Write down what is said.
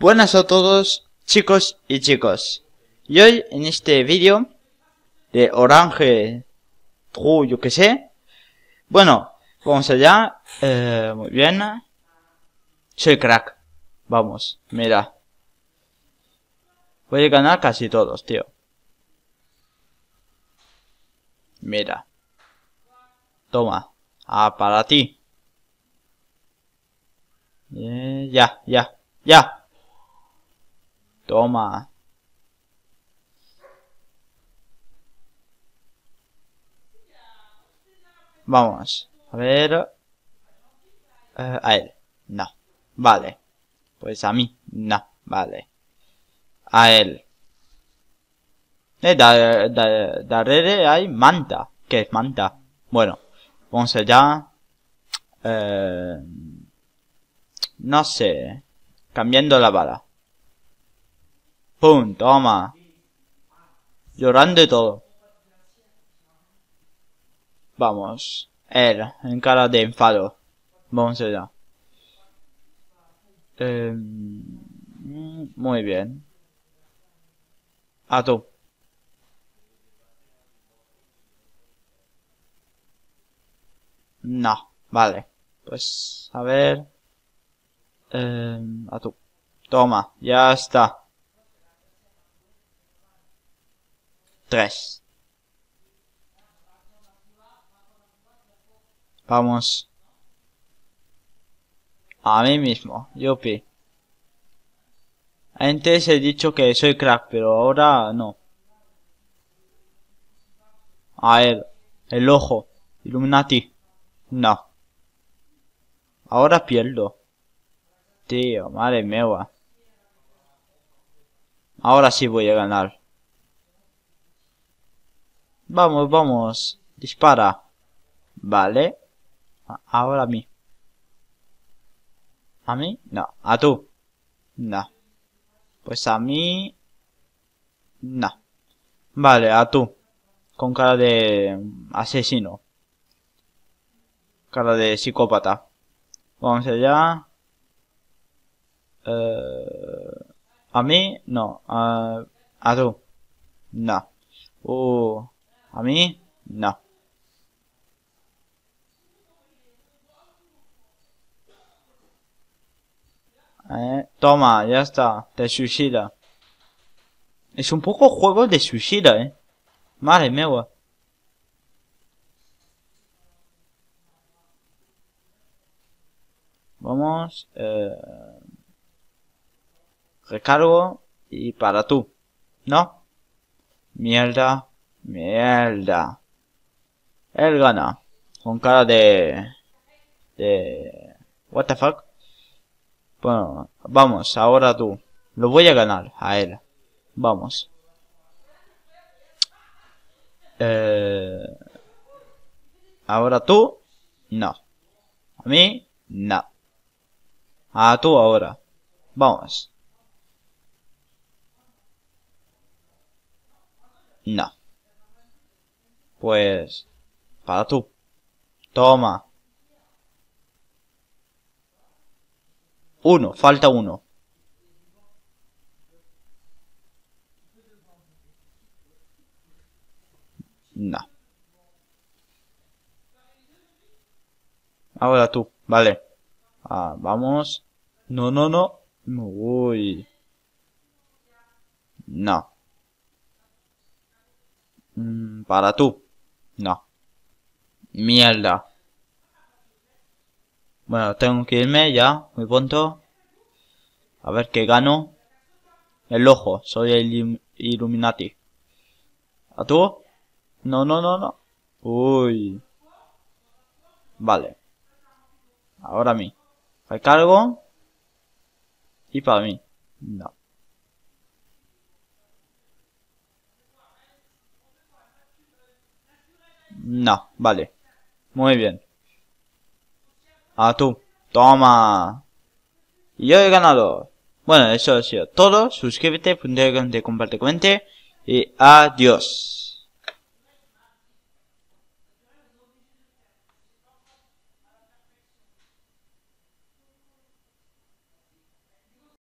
Buenas a todos chicos y chicos Y hoy en este vídeo De Orange True, yo que sé Bueno, vamos allá. Eh, Muy bien. Soy crack. Vamos, mira. Voy a ganar casi todos, tío. Mira. Toma. Ah, para ti. Eh, Ya, ya, ya Toma. Vamos. A ver. Eh, a él. No. Vale. Pues a mí. No. Vale. A él. Eh, da, da, hay manta. ¿Qué es manta? Bueno. Vamos allá. Eh, no sé. Cambiando la bala. ¡Pum! Toma. Llorando todo. Vamos. Él, en cara de enfado. Vamos allá. Eh, muy bien. A tú. No, vale. Pues, a ver. Eh, a tú. Toma, ya está. 3. Vamos. A mí mismo, yupi. Antes he dicho que soy crack, pero ahora no. A ver, el ojo. Illuminati. No. Ahora pierdo. Tío, madre mía. Ahora sí voy a ganar. Vamos, vamos. Dispara. Vale. Ahora a mí. ¿A mí? No. ¿A tú? No. Pues a mí... No. Vale, a tú. Con cara de asesino. Cara de psicópata. Vamos allá. Eh, ¿A mí? No. a tú. No. Uh. ¿A mí? No. Eh, toma, ya está. Te suicida. Es un poco juego de suicida, eh. Madre mía. Vamos. Eh, recargo. Y para tú. ¿No? Mierda. Mierda. Él gana. Con cara de... De... What the fuck? Bueno, vamos, ahora tú. Lo voy a ganar a él. Vamos. Eh... Ahora tú. No. A mí. No. A tú ahora. Vamos. No. Pues... Para tú. Toma. Uno, falta uno. No. Ahora tú, vale. Ah, vamos. No, no, no. Uy. No. Mm, para tú. No. Mierda. Bueno, tengo que irme ya, muy pronto. A ver qué gano. El ojo, soy el Illuminati. ¿A tú? No, no, no, no. Uy. Vale. Ahora a mí. Recargo. Y para mí. No. No, vale. Muy bien. A tú. Toma. Yo he ganado. Bueno, eso ha sido todo. Suscríbete, punto de comparte, comente. Y adiós.